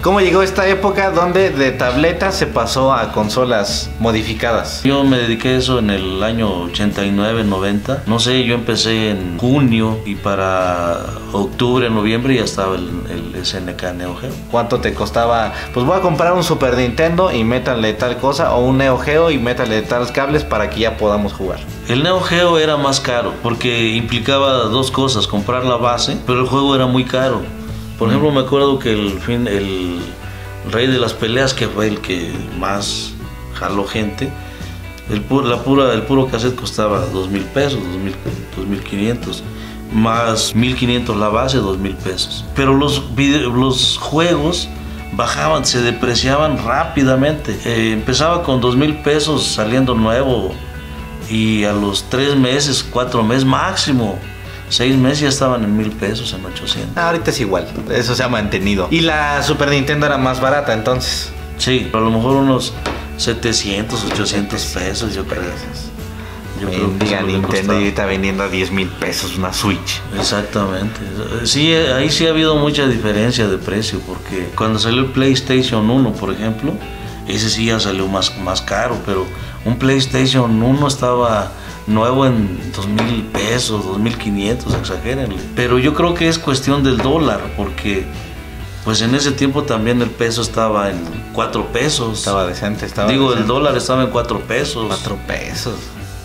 ¿Cómo llegó esta época donde de tableta se pasó a consolas modificadas? Yo me dediqué a eso en el año 89, 90. No sé, yo empecé en junio y para octubre, noviembre ya estaba el, el SNK Neo Geo. ¿Cuánto te costaba? Pues voy a comprar un Super Nintendo y métanle tal cosa o un Neo Geo y métanle tales cables para que ya podamos jugar. El Neo Geo era más caro porque implicaba dos cosas, comprar la base, pero el juego era muy caro. Por ejemplo, me acuerdo que el, fin, el Rey de las Peleas, que fue el que más jaló gente, el, pu- la pura, el puro cassette costaba dos mil pesos, dos mil, dos mil quinientos, más 1500 la base, dos mil pesos. Pero los, los juegos bajaban, se depreciaban rápidamente. Eh, empezaba con dos mil pesos saliendo nuevo y a los tres meses, cuatro meses máximo, seis meses ya estaban en mil pesos, en 800. Ah, ahorita es igual, eso se ha mantenido. Y la Super Nintendo era más barata entonces. Sí, a lo mejor unos 700, 800 pesos, yo creo. Yo creo que Nintendo ahorita vendiendo a 10 mil pesos una Switch. Exactamente. Sí, ahí sí ha habido mucha diferencia de precio, porque cuando salió el PlayStation 1, por ejemplo, ese sí ya salió más, más caro, pero un PlayStation 1 estaba nuevo en dos mil pesos, mil quinientos, exagérenle. Pero yo creo que es cuestión del dólar, porque pues en ese tiempo también el peso estaba en cuatro pesos. Estaba decente, estaba Digo, el decente. dólar estaba en cuatro pesos, Cuatro pesos.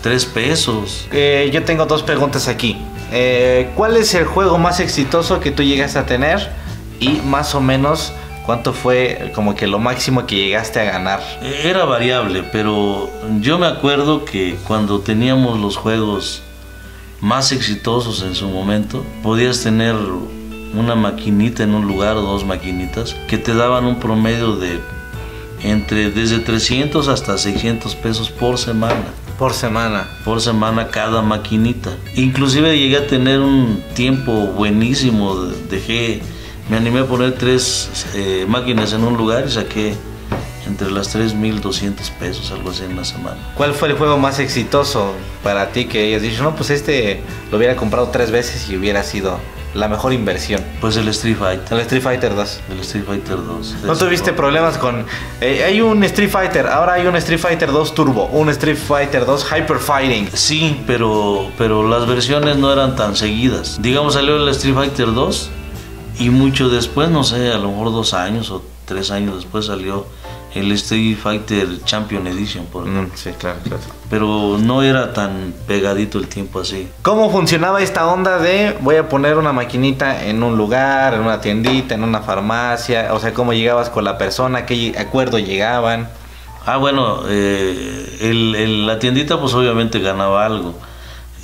tres pesos. Eh, yo tengo dos preguntas aquí. Eh, ¿Cuál es el juego más exitoso que tú llegaste a tener? Y más o menos, ¿cuánto fue como que lo máximo que llegaste a ganar? Era variable, pero yo me acuerdo que cuando teníamos los juegos más exitosos en su momento, podías tener una maquinita en un lugar o dos maquinitas que te daban un promedio de entre desde 300 hasta 600 pesos por semana. Por semana. Por semana cada maquinita. Inclusive llegué a tener un tiempo buenísimo. Dejé, me animé a poner tres eh, máquinas en un lugar y saqué entre las 3.200 pesos, algo así en una semana. ¿Cuál fue el juego más exitoso para ti que hayas dicho, no, pues este lo hubiera comprado tres veces y hubiera sido la mejor inversión? Pues el Street Fighter. El Street Fighter 2. El Street Fighter 2. ¿No tuviste problemas con... eh, hay un Street Fighter, ahora hay un Street Fighter 2 Turbo, un Street Fighter 2 Hyper Fighting. Sí, pero, pero las versiones no eran tan seguidas. Digamos, salió el Street Fighter 2 y mucho después, no sé, a lo mejor dos años o tres años después salió el Street Fighter Champion Edition, por ejemplo. Mm, sí, claro, claro. Pero no era tan pegadito el tiempo así. ¿Cómo funcionaba esta onda de voy a poner una maquinita en un lugar, en una tiendita, en una farmacia? O sea, ¿cómo llegabas con la persona? ¿Qué acuerdo llegaban? Ah, bueno, eh, el- el- la tiendita pues obviamente ganaba algo.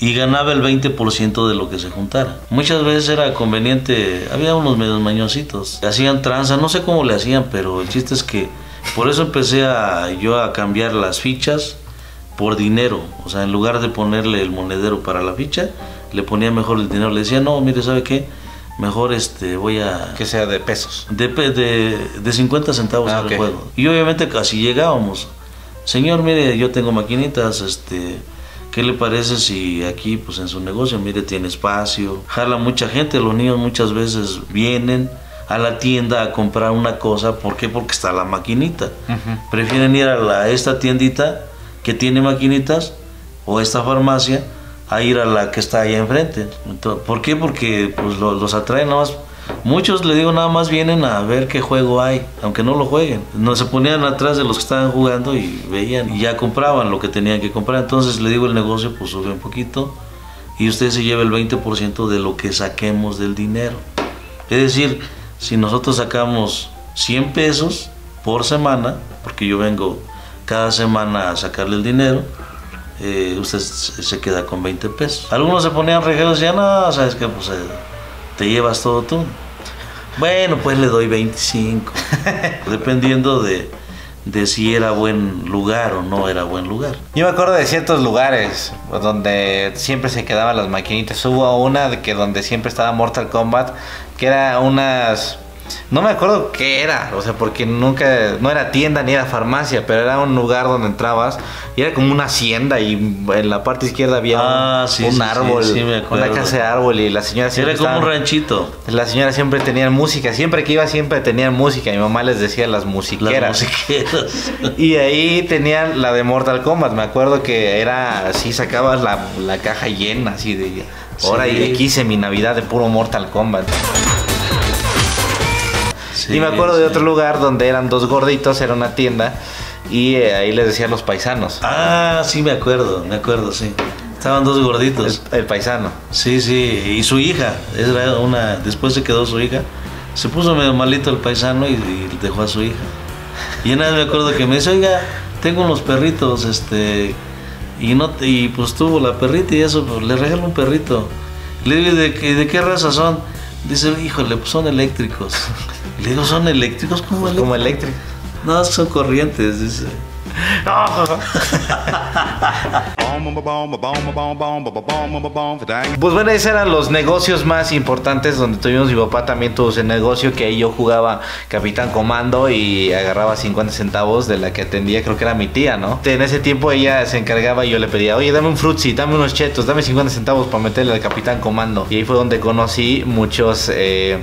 Y ganaba el 20% de lo que se juntara. Muchas veces era conveniente, había unos medios mañositos. Hacían tranza, no sé cómo le hacían, pero el chiste es que por eso empecé a, yo a cambiar las fichas por dinero. O sea, en lugar de ponerle el monedero para la ficha, le ponía mejor el dinero. Le decía, no, mire, ¿sabe qué? Mejor este, voy a... Que sea de pesos. De, de, de 50 centavos Ah, ok. juego. Y obviamente casi llegábamos. Señor, mire, yo tengo maquinitas, este, ¿qué le parece si aquí, pues en su negocio, mire, tiene espacio? Jala mucha gente, los niños muchas veces vienen a la tienda a comprar una cosa, ¿por qué? Porque está la maquinita. Prefieren ir a la, esta tiendita que tiene maquinitas o esta farmacia a ir a la que está allá enfrente. Entonces, ¿Por qué? Porque pues, lo- los atraen nada más. Muchos, le digo, nada más vienen a ver qué juego hay, aunque no lo jueguen. No se ponían atrás de los que estaban jugando y veían y ya compraban lo que tenían que comprar. Entonces le digo, el negocio pues sube un poquito y usted se lleva el 20% de lo que saquemos del dinero. Es decir, si nosotros sacamos 100 pesos por semana, porque yo vengo cada semana a sacarle el dinero, eh, usted se queda con 20 pesos. Algunos se ponían rejeros y decían, no, sabes que pues eh, te llevas todo tú. Bueno, pues le doy 25, dependiendo de, de si era buen lugar o no era buen lugar. Yo me acuerdo de ciertos lugares donde siempre se quedaban las maquinitas. Hubo una que donde siempre estaba Mortal Kombat, que era unas No me acuerdo qué era, o sea, porque nunca, no era tienda ni era farmacia, pero era un lugar donde entrabas y era como una hacienda y en la parte izquierda había Ah, un, sí, un sí, árbol, sí, una casa de árbol y la señora siempre Era como un ranchito. la señora siempre tenía música, siempre que iba siempre tenían música, mi mamá les decía las Las musiqueras. musiqueras. Y ahí tenían la de Mortal Kombat. Me acuerdo que era así, sacabas la, la caja llena, así de. Ahora y quise mi Navidad de puro Mortal Kombat. Sí, y me acuerdo de otro lugar donde eran dos gorditos, era una tienda. Y eh, ahí les decían los paisanos. Ah, sí, me acuerdo, me acuerdo, sí. Estaban dos gorditos. el paisano. Sí, sí, y su hija, era una, después se quedó su hija, se puso medio malito el paisano y, y dejó a su hija. Y una vez me acuerdo que me dice, oiga, tengo unos perritos, este, y no, y pues tuvo la perrita y eso, pues, le regalo un perrito. Le digo, ¿de, ¿de qué raza son? Dice, híjole, pues son eléctricos. Le digo, ¿son eléctricos? ¿Cómo eléctricos? Como eléctrico. No, son corrientes, dice. Pues bueno, esos eran los negocios más importantes donde tuvimos mi papá también tuvo ese negocio que ahí yo jugaba Capitán Comando y agarraba 50 centavos de la que atendía, creo que era mi tía, ¿no? En ese tiempo ella se encargaba y yo le pedía, oye, dame un frutzi, dame unos chetos, dame 50 centavos para meterle al Capitán Comando. Y ahí fue donde conocí muchos, eh,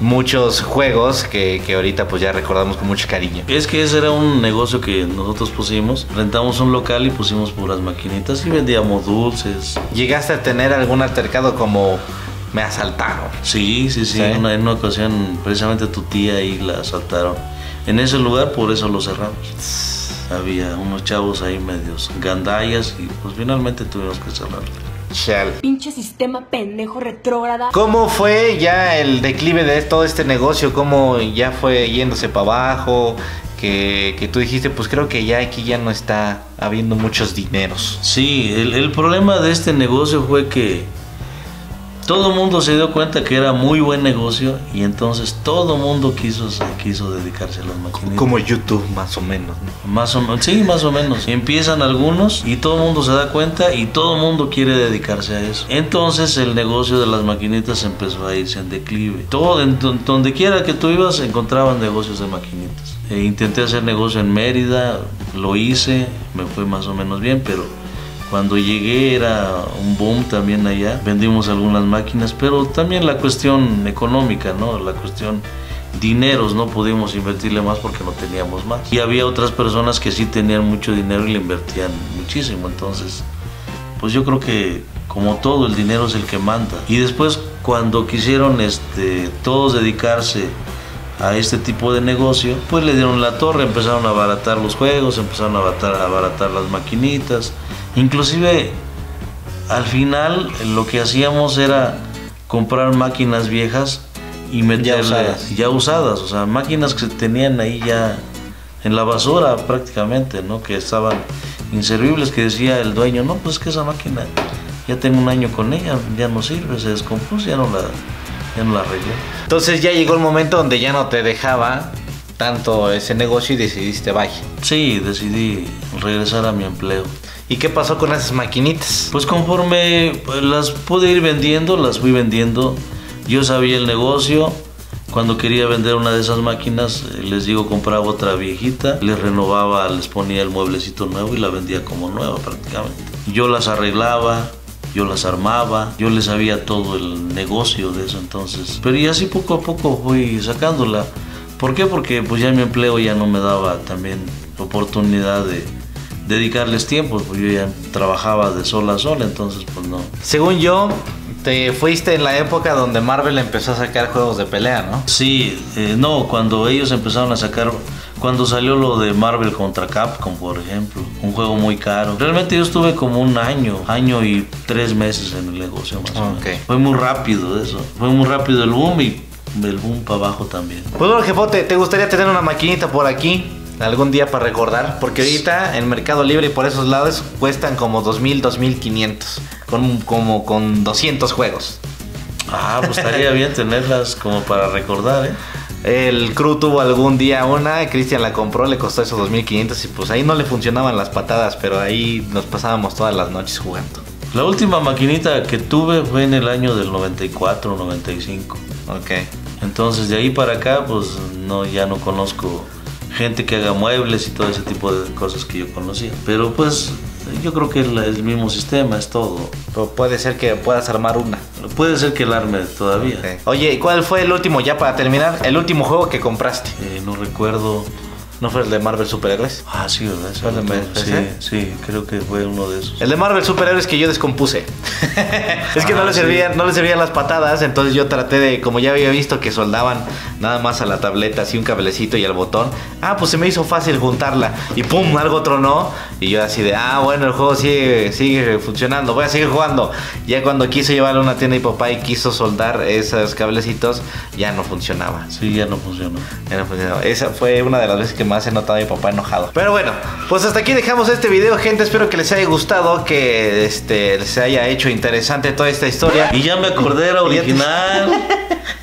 muchos juegos que, que ahorita pues ya recordamos con mucho cariño. Es que ese era un negocio que nosotros pusimos. Rentamos un local y pusimos puras maquinitas y vendíamos dulces. ¿Llegaste a tener algún altercado como me asaltaron? Sí, sí, sí. Sí. Una- en una ocasión, precisamente tu tía ahí la asaltaron. En ese lugar, por eso lo cerramos. Había unos chavos ahí medios gandallas y pues finalmente tuvimos que cerrarlo. Chale. Pinche sistema pendejo retrógrada. ¿Cómo fue ya el declive de todo este negocio? ¿Cómo ya fue yéndose para abajo? Que, que tú dijiste, pues creo que ya aquí ya no está habiendo muchos dineros. Sí, el, el problema de este negocio fue que todo el mundo se dio cuenta que era muy buen negocio y entonces todo el mundo quiso, quiso dedicarse a las maquinitas. Como YouTube, más o menos. ¿no? Más o sí, más o menos. Empiezan algunos y todo el mundo se da cuenta y todo el mundo quiere dedicarse a eso. Entonces el negocio de las maquinitas empezó a irse en declive. Todo, en donde quiera que tú ibas, encontraban negocios de maquinitas. E intenté hacer negocio en Mérida, lo hice, me fue más o menos bien, pero cuando llegué era un boom también allá. Vendimos algunas máquinas, pero también la cuestión económica, ¿no? La cuestión dineros, no pudimos invertirle más porque no teníamos más. Y había otras personas que sí tenían mucho dinero y le invertían muchísimo. Entonces, pues yo creo que como todo el dinero es el que manda. Y después cuando quisieron este, todos dedicarse a este tipo de negocio, pues le dieron la torre, empezaron a abaratar los juegos, empezaron a abaratar, a abaratar las maquinitas. Inclusive al final lo que hacíamos era comprar máquinas viejas y meterle usadas. ya usadas, o sea, máquinas que se tenían ahí ya en la basura prácticamente, ¿no? Que estaban inservibles, que decía el dueño, no, pues es que esa máquina ya tengo un año con ella, ya no sirve, se descompuso, ya no la, ya no la arreglé. Entonces ya llegó el momento donde ya no te dejaba tanto ese negocio y decidiste vaya. Sí, decidí regresar a mi empleo. ¿Y qué pasó con esas maquinitas? Pues conforme pues, las pude ir vendiendo, las fui vendiendo. Yo sabía el negocio. Cuando quería vender una de esas máquinas, eh, les digo, compraba otra viejita, les renovaba, les ponía el mueblecito nuevo y la vendía como nueva prácticamente. Yo las arreglaba, yo las armaba, yo les sabía todo el negocio de eso entonces. Pero y así poco a poco fui sacándola. ¿Por qué? Porque pues ya mi empleo ya no me daba también oportunidad de dedicarles tiempo, pues yo ya trabajaba de sol a sol, entonces pues no. Según yo, te fuiste en la época donde Marvel empezó a sacar juegos de pelea, ¿no? Sí, eh, no, cuando ellos empezaron a sacar, cuando salió lo de Marvel contra Capcom, por ejemplo, un juego muy caro. Realmente yo estuve como un año, año y tres meses en el negocio más o menos. Fue muy rápido eso, fue muy rápido el boom y el boom para abajo también. Pues bueno, jefote, ¿te gustaría tener una maquinita por aquí? Algún día para recordar, porque ahorita en Mercado Libre y por esos lados cuestan como 2.000, 2.500, con, como con 200 juegos. Ah, pues estaría bien tenerlas como para recordar, ¿eh? El crew tuvo algún día una, Cristian la compró, le costó esos 2.500 y pues ahí no le funcionaban las patadas, pero ahí nos pasábamos todas las noches jugando. La última maquinita que tuve fue en el año del 94, 95. Ok. Entonces de ahí para acá, pues no, ya no conozco gente que haga muebles y todo ese tipo de cosas que yo conocía. Pero pues yo creo que es el mismo sistema, es todo. Pero puede ser que puedas armar una. Puede ser que el arme todavía. Oye, ¿y cuál fue el último, ya para terminar, el último juego que compraste? Eh, no recuerdo. ¿No fue el de Marvel Superhéroes? Ah, sí, ¿verdad? Sí, sí, creo que fue uno de esos. El de Marvel Superhéroes que yo descompuse. es que no Ah, le sí. servían, no le servían las patadas, entonces yo traté de, como ya había visto que soldaban nada más a la tableta así un cablecito y al botón, ah, pues se me hizo fácil juntarla y pum, algo tronó y yo así de, ah, bueno, el juego sigue, sigue funcionando, voy a seguir jugando. Ya cuando quiso llevarlo a una tienda y papá y quiso soldar esos cablecitos, ya no funcionaba. Sí, ya no funcionó. Ya no funcionaba. Esa fue una de las veces que más he notado a mi papá enojado. Pero bueno, pues hasta aquí dejamos este video, gente. Espero que les haya gustado, que este les haya hecho interesante toda esta historia. Y ya me acordé, era original.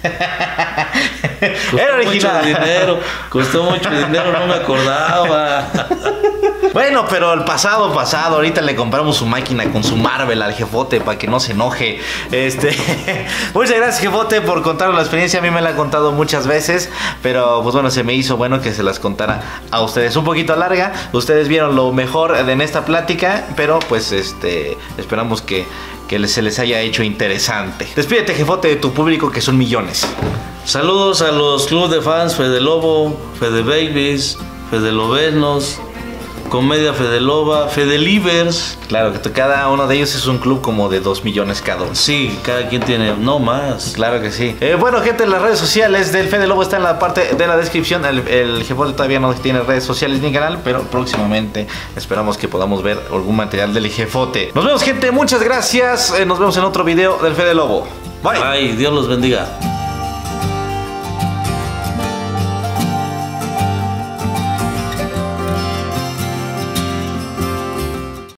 Era original. Mucho dinero, costó mucho dinero, no me acordaba. Bueno, pero el pasado pasado, ahorita le compramos su máquina con su Marvel al jefote para que no se enoje. Este, muchas gracias jefote por contarnos la experiencia. A mí me la ha contado muchas veces, pero pues bueno, se me hizo bueno que se las contara a ustedes. Un poquito larga, ustedes vieron lo mejor en esta plática, pero pues este, esperamos que que se les haya hecho interesante. Despídete, jefote, de tu público que son millones. Saludos a los clubes de fans, Fede Lobo, Fede Babies, Fede Lobenos, Comedia Fede Loba, Fede Livers. Claro, que cada uno de ellos es un club como de 2 millones cada uno. Sí, cada quien tiene, no más. Claro que sí. Eh, bueno, gente, las redes sociales del Fede Lobo están en la parte de la descripción. El, el jefote todavía no tiene redes sociales ni canal, pero próximamente esperamos que podamos ver algún material del jefote. Nos vemos, gente. Muchas gracias. Eh, nos vemos en otro video del Fede Lobo. Bye. Ay, Dios los bendiga.